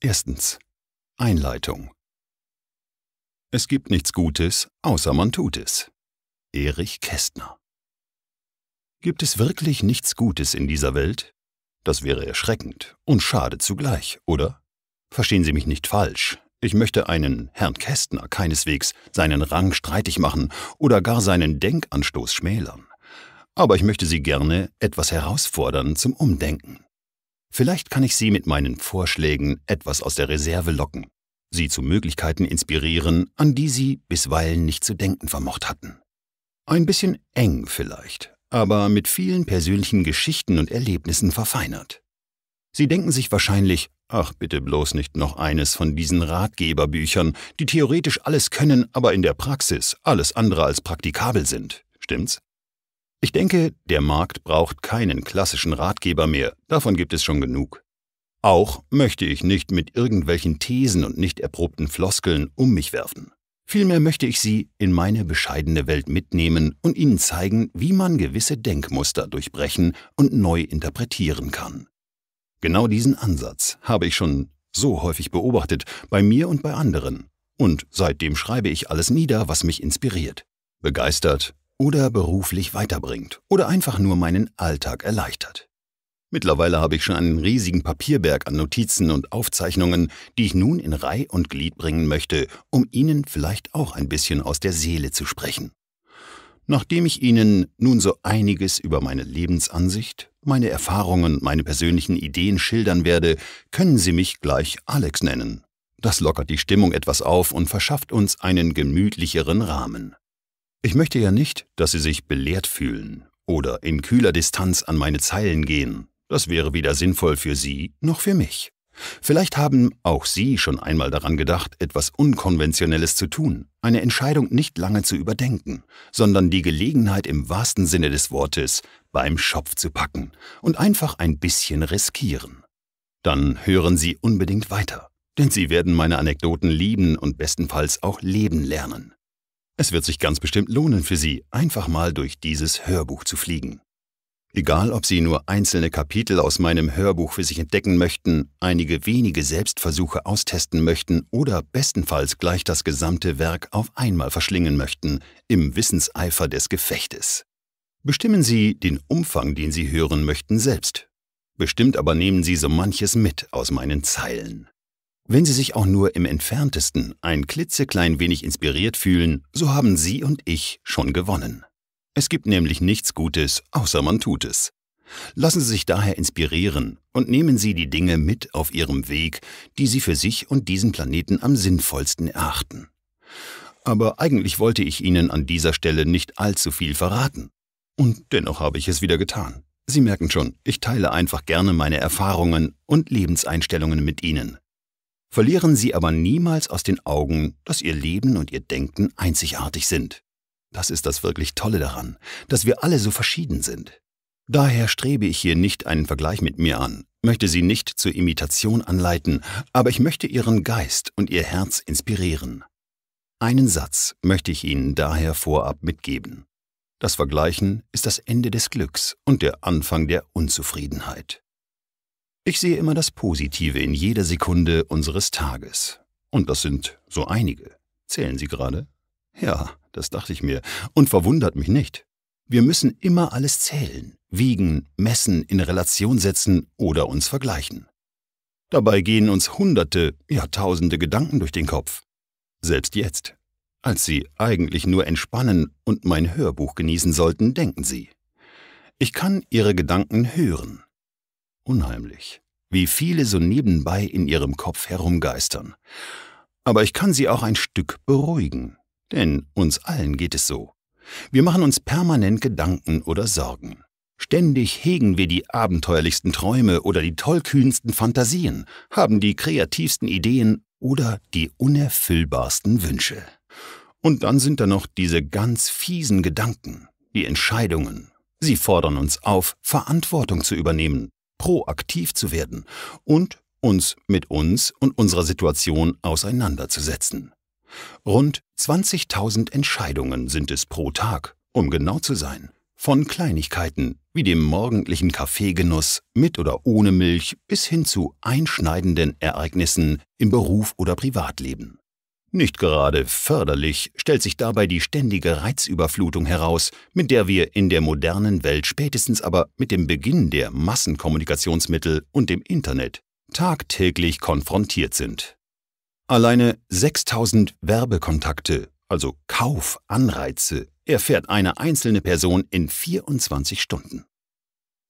Erstens. Einleitung. Es gibt nichts Gutes, außer man tut es. Erich Kästner. Gibt es wirklich nichts Gutes in dieser Welt? Das wäre erschreckend und schade zugleich, oder? Verstehen Sie mich nicht falsch. Ich möchte einen Herrn Kästner keineswegs seinen Rang streitig machen oder gar seinen Denkanstoß schmälern. Aber ich möchte Sie gerne etwas herausfordern zum Umdenken. Vielleicht kann ich Sie mit meinen Vorschlägen etwas aus der Reserve locken, Sie zu Möglichkeiten inspirieren, an die Sie bisweilen nicht zu denken vermocht hatten. Ein bisschen eng vielleicht, aber mit vielen persönlichen Geschichten und Erlebnissen verfeinert. Sie denken sich wahrscheinlich, ach bitte bloß nicht noch eines von diesen Ratgeberbüchern, die theoretisch alles können, aber in der Praxis alles andere als praktikabel sind. Stimmt's? Ich denke, der Markt braucht keinen klassischen Ratgeber mehr, davon gibt es schon genug. Auch möchte ich nicht mit irgendwelchen Thesen und nicht erprobten Floskeln um mich werfen. Vielmehr möchte ich Sie in meine bescheidene Welt mitnehmen und Ihnen zeigen, wie man gewisse Denkmuster durchbrechen und neu interpretieren kann. Genau diesen Ansatz habe ich schon so häufig beobachtet, bei mir und bei anderen. Und seitdem schreibe ich alles nieder, was mich inspiriert, begeistert oder beruflich weiterbringt oder einfach nur meinen Alltag erleichtert. Mittlerweile habe ich schon einen riesigen Papierberg an Notizen und Aufzeichnungen, die ich nun in Reih und Glied bringen möchte, um Ihnen vielleicht auch ein bisschen aus der Seele zu sprechen. Nachdem ich Ihnen nun so einiges über meine Lebensansicht, meine Erfahrungen, meine persönlichen Ideen schildern werde, können Sie mich gleich Alex nennen. Das lockert die Stimmung etwas auf und verschafft uns einen gemütlicheren Rahmen. Ich möchte ja nicht, dass Sie sich belehrt fühlen oder in kühler Distanz an meine Zeilen gehen. Das wäre weder sinnvoll für Sie noch für mich. Vielleicht haben auch Sie schon einmal daran gedacht, etwas Unkonventionelles zu tun, eine Entscheidung nicht lange zu überdenken, sondern die Gelegenheit im wahrsten Sinne des Wortes beim Schopf zu packen und einfach ein bisschen riskieren. Dann hören Sie unbedingt weiter, denn Sie werden meine Anekdoten lieben und bestenfalls auch leben lernen. Es wird sich ganz bestimmt lohnen für Sie, einfach mal durch dieses Hörbuch zu fliegen. Egal, ob Sie nur einzelne Kapitel aus meinem Hörbuch für sich entdecken möchten, einige wenige Selbstversuche austesten möchten oder bestenfalls gleich das gesamte Werk auf einmal verschlingen möchten, im Wissenseifer des Gefechtes. Bestimmen Sie den Umfang, den Sie hören möchten, selbst. Bestimmt aber nehmen Sie so manches mit aus meinen Zeilen. Wenn Sie sich auch nur im entferntesten ein klitzeklein wenig inspiriert fühlen, so haben Sie und ich schon gewonnen. Es gibt nämlich nichts Gutes, außer man tut es. Lassen Sie sich daher inspirieren und nehmen Sie die Dinge mit auf Ihrem Weg, die Sie für sich und diesen Planeten am sinnvollsten erachten. Aber eigentlich wollte ich Ihnen an dieser Stelle nicht allzu viel verraten. Und dennoch habe ich es wieder getan. Sie merken schon, ich teile einfach gerne meine Erfahrungen und Lebenseinstellungen mit Ihnen. Verlieren Sie aber niemals aus den Augen, dass Ihr Leben und Ihr Denken einzigartig sind. Das ist das wirklich Tolle daran, dass wir alle so verschieden sind. Daher strebe ich hier nicht einen Vergleich mit mir an, möchte Sie nicht zur Imitation anleiten, aber ich möchte Ihren Geist und Ihr Herz inspirieren. Einen Satz möchte ich Ihnen daher vorab mitgeben. Das Vergleichen ist das Ende des Glücks und der Anfang der Unzufriedenheit. Ich sehe immer das Positive in jeder Sekunde unseres Tages. Und das sind so einige. Zählen Sie gerade? Ja, das dachte ich mir, und verwundert mich nicht. Wir müssen immer alles zählen, wiegen, messen, in Relation setzen oder uns vergleichen. Dabei gehen uns hunderte, ja tausende Gedanken durch den Kopf. Selbst jetzt, als Sie eigentlich nur entspannen und mein Hörbuch genießen sollten, denken Sie. Ich kann Ihre Gedanken hören. Unheimlich, wie viele so nebenbei in Ihrem Kopf herumgeistern. Aber ich kann Sie auch ein Stück beruhigen, denn uns allen geht es so. Wir machen uns permanent Gedanken oder Sorgen. Ständig hegen wir die abenteuerlichsten Träume oder die tollkühnsten Fantasien, haben die kreativsten Ideen oder die unerfüllbarsten Wünsche. Und dann sind da noch diese ganz fiesen Gedanken, die Entscheidungen. Sie fordern uns auf, Verantwortung zu übernehmen, proaktiv zu werden und uns mit uns und unserer Situation auseinanderzusetzen. Rund 20.000 Entscheidungen sind es pro Tag, um genau zu sein. Von Kleinigkeiten wie dem morgendlichen Kaffeegenuss mit oder ohne Milch bis hin zu einschneidenden Ereignissen im Beruf oder Privatleben. Nicht gerade förderlich stellt sich dabei die ständige Reizüberflutung heraus, mit der wir in der modernen Welt spätestens aber mit dem Beginn der Massenkommunikationsmittel und dem Internet tagtäglich konfrontiert sind. Alleine 6000 Werbekontakte, also Kaufanreize, erfährt eine einzelne Person in 24 Stunden.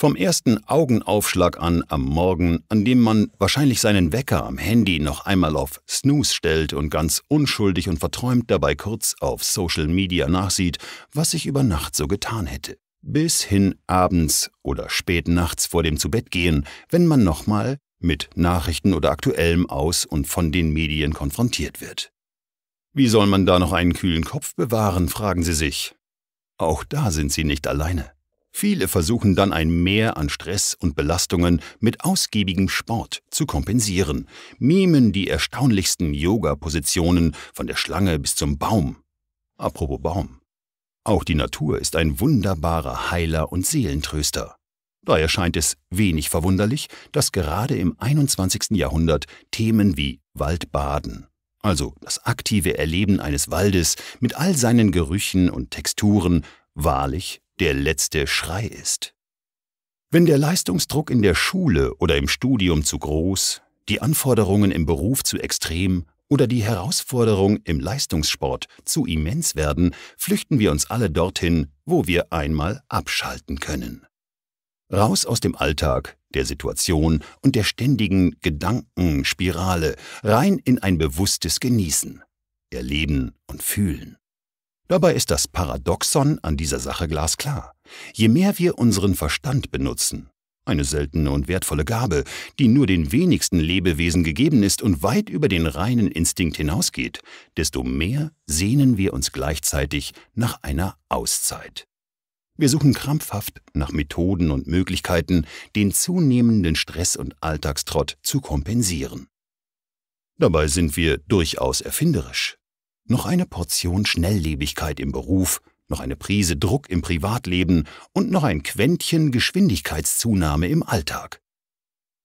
Vom ersten Augenaufschlag an am Morgen, an dem man wahrscheinlich seinen Wecker am Handy noch einmal auf Snooze stellt und ganz unschuldig und verträumt dabei kurz auf Social Media nachsieht, was sich über Nacht so getan hätte. Bis hin abends oder spät nachts vor dem Zubettgehen, wenn man nochmal mit Nachrichten oder Aktuellem aus und von den Medien konfrontiert wird. Wie soll man da noch einen kühlen Kopf bewahren, fragen Sie sich. Auch da sind Sie nicht alleine. Viele versuchen dann ein Mehr an Stress und Belastungen mit ausgiebigem Sport zu kompensieren, mimen die erstaunlichsten Yoga-Positionen von der Schlange bis zum Baum. Apropos Baum. Auch die Natur ist ein wunderbarer Heiler und Seelentröster. Daher scheint es wenig verwunderlich, dass gerade im 21. Jahrhundert Themen wie Waldbaden, also das aktive Erleben eines Waldes mit all seinen Gerüchen und Texturen, wahrlich der letzte Schrei ist. Wenn der Leistungsdruck in der Schule oder im Studium zu groß, die Anforderungen im Beruf zu extrem oder die Herausforderung im Leistungssport zu immens werden, flüchten wir uns alle dorthin, wo wir einmal abschalten können. Raus aus dem Alltag, der Situation und der ständigen Gedankenspirale, rein in ein bewusstes Genießen, Erleben und Fühlen. Dabei ist das Paradoxon an dieser Sache glasklar. Je mehr wir unseren Verstand benutzen, eine seltene und wertvolle Gabe, die nur den wenigsten Lebewesen gegeben ist und weit über den reinen Instinkt hinausgeht, desto mehr sehnen wir uns gleichzeitig nach einer Auszeit. Wir suchen krampfhaft nach Methoden und Möglichkeiten, den zunehmenden Stress und Alltagstrott zu kompensieren. Dabei sind wir durchaus erfinderisch noch eine Portion Schnelllebigkeit im Beruf, noch eine Prise Druck im Privatleben und noch ein Quäntchen Geschwindigkeitszunahme im Alltag.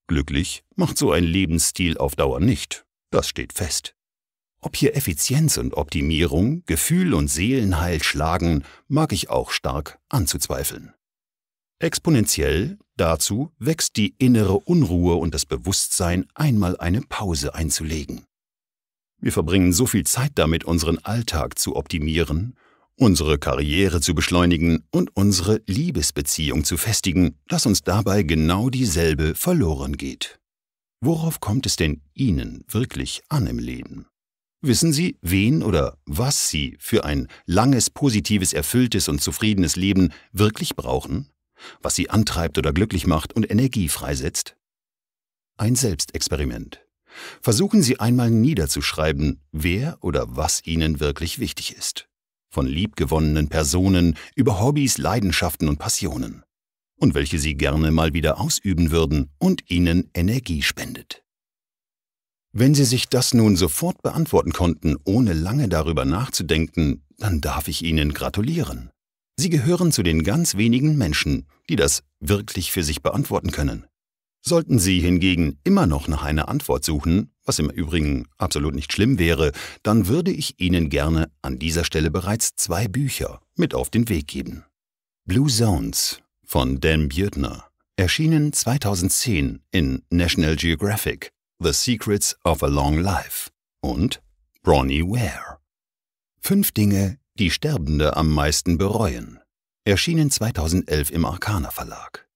Glücklich macht so ein Lebensstil auf Dauer nicht, das steht fest. Ob hier Effizienz und Optimierung, Gefühl und Seelenheil schlagen, mag ich auch stark anzuzweifeln. Exponentiell dazu wächst die innere Unruhe und das Bewusstsein, einmal eine Pause einzulegen. Wir verbringen so viel Zeit damit, unseren Alltag zu optimieren, unsere Karriere zu beschleunigen und unsere Liebesbeziehung zu festigen, dass uns dabei genau dieselbe verloren geht. Worauf kommt es denn Ihnen wirklich an im Leben? Wissen Sie, wen oder was Sie für ein langes, positives, erfülltes und zufriedenes Leben wirklich brauchen? Was Sie antreibt oder glücklich macht und Energie freisetzt? Ein Selbstexperiment. Versuchen Sie einmal niederzuschreiben, wer oder was Ihnen wirklich wichtig ist. Von liebgewonnenen Personen über Hobbys, Leidenschaften und Passionen. Und welche Sie gerne mal wieder ausüben würden und Ihnen Energie spendet. Wenn Sie sich das nun sofort beantworten konnten, ohne lange darüber nachzudenken, dann darf ich Ihnen gratulieren. Sie gehören zu den ganz wenigen Menschen, die das wirklich für sich beantworten können. Sollten Sie hingegen immer noch nach einer Antwort suchen, was im Übrigen absolut nicht schlimm wäre, dann würde ich Ihnen gerne an dieser Stelle bereits zwei Bücher mit auf den Weg geben. Blue Zones von Dan Buettner, erschienen 2010 in National Geographic, The Secrets of a Long Life und Bronnie Ware. Fünf Dinge, die Sterbende am meisten bereuen, erschienen 2011 im Arcana Verlag.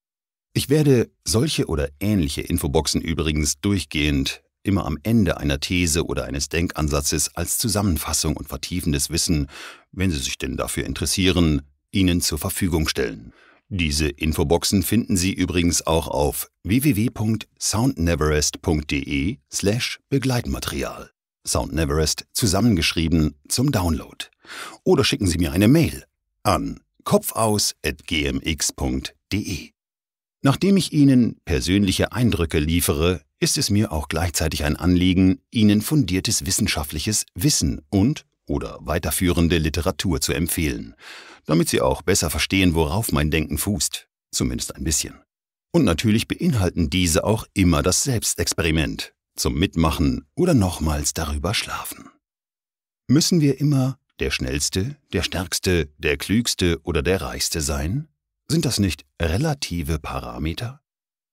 Ich werde solche oder ähnliche Infoboxen übrigens durchgehend immer am Ende einer These oder eines Denkansatzes als Zusammenfassung und vertiefendes Wissen, wenn Sie sich denn dafür interessieren, Ihnen zur Verfügung stellen. Diese Infoboxen finden Sie übrigens auch auf www.soundneverest.de slash Begleitmaterial. Soundneverest zusammengeschrieben zum Download. Oder schicken Sie mir eine Mail an kopfaus.gmx.de. Nachdem ich Ihnen persönliche Eindrücke liefere, ist es mir auch gleichzeitig ein Anliegen, Ihnen fundiertes wissenschaftliches Wissen und oder weiterführende Literatur zu empfehlen, damit Sie auch besser verstehen, worauf mein Denken fußt, zumindest ein bisschen. Und natürlich beinhalten diese auch immer das Selbstexperiment, zum Mitmachen oder nochmals darüber schlafen. Müssen wir immer der Schnellste, der Stärkste, der Klügste oder der Reichste sein? Sind das nicht relative Parameter?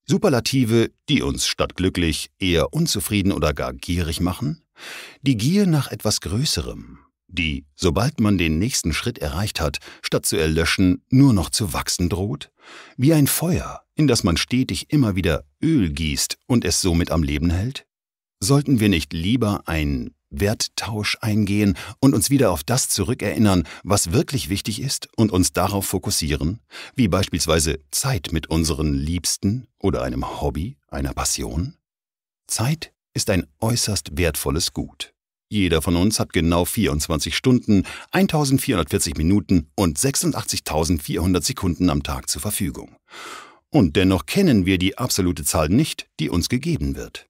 Superlative, die uns statt glücklich eher unzufrieden oder gar gierig machen? Die Gier nach etwas Größerem, die, sobald man den nächsten Schritt erreicht hat, statt zu erlöschen, nur noch zu wachsen droht? Wie ein Feuer, in das man stetig immer wieder Öl gießt und es somit am Leben hält? Sollten wir nicht lieber ein Werttausch eingehen und uns wieder auf das zurückerinnern, was wirklich wichtig ist und uns darauf fokussieren, wie beispielsweise Zeit mit unseren Liebsten oder einem Hobby, einer Passion? Zeit ist ein äußerst wertvolles Gut. Jeder von uns hat genau 24 Stunden, 1440 Minuten und 86.400 Sekunden am Tag zur Verfügung. Und dennoch kennen wir die absolute Zahl nicht, die uns gegeben wird.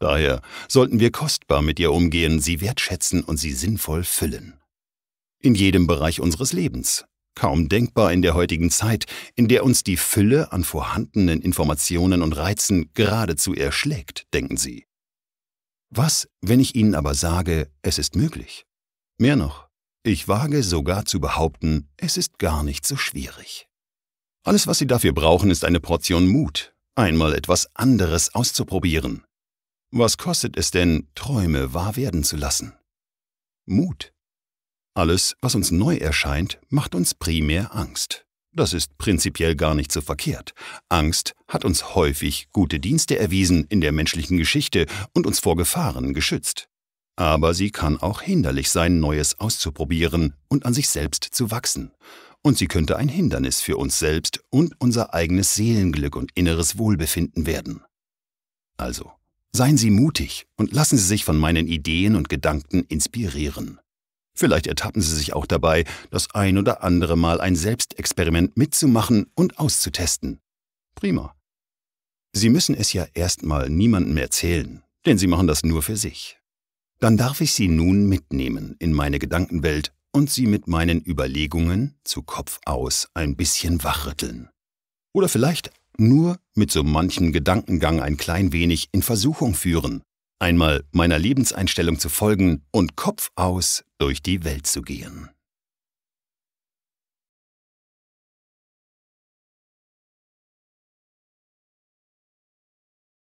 Daher sollten wir kostbar mit ihr umgehen, sie wertschätzen und sie sinnvoll füllen. In jedem Bereich unseres Lebens. Kaum denkbar in der heutigen Zeit, in der uns die Fülle an vorhandenen Informationen und Reizen geradezu erschlägt, denken Sie. Was, wenn ich Ihnen aber sage, es ist möglich? Mehr noch, ich wage sogar zu behaupten, es ist gar nicht so schwierig. Alles, was Sie dafür brauchen, ist eine Portion Mut, einmal etwas anderes auszuprobieren, was kostet es denn, Träume wahr werden zu lassen? Mut. Alles, was uns neu erscheint, macht uns primär Angst. Das ist prinzipiell gar nicht so verkehrt. Angst hat uns häufig gute Dienste erwiesen in der menschlichen Geschichte und uns vor Gefahren geschützt. Aber sie kann auch hinderlich sein, Neues auszuprobieren und an sich selbst zu wachsen. Und sie könnte ein Hindernis für uns selbst und unser eigenes Seelenglück und inneres Wohlbefinden werden. Also, Seien Sie mutig und lassen Sie sich von meinen Ideen und Gedanken inspirieren. Vielleicht ertappen Sie sich auch dabei, das ein oder andere Mal ein Selbstexperiment mitzumachen und auszutesten. Prima. Sie müssen es ja erstmal niemandem erzählen, denn Sie machen das nur für sich. Dann darf ich Sie nun mitnehmen in meine Gedankenwelt und Sie mit meinen Überlegungen zu Kopf aus ein bisschen wachrütteln. Oder vielleicht nur mit so manchem Gedankengang ein klein wenig in Versuchung führen, einmal meiner Lebenseinstellung zu folgen und Kopf aus durch die Welt zu gehen.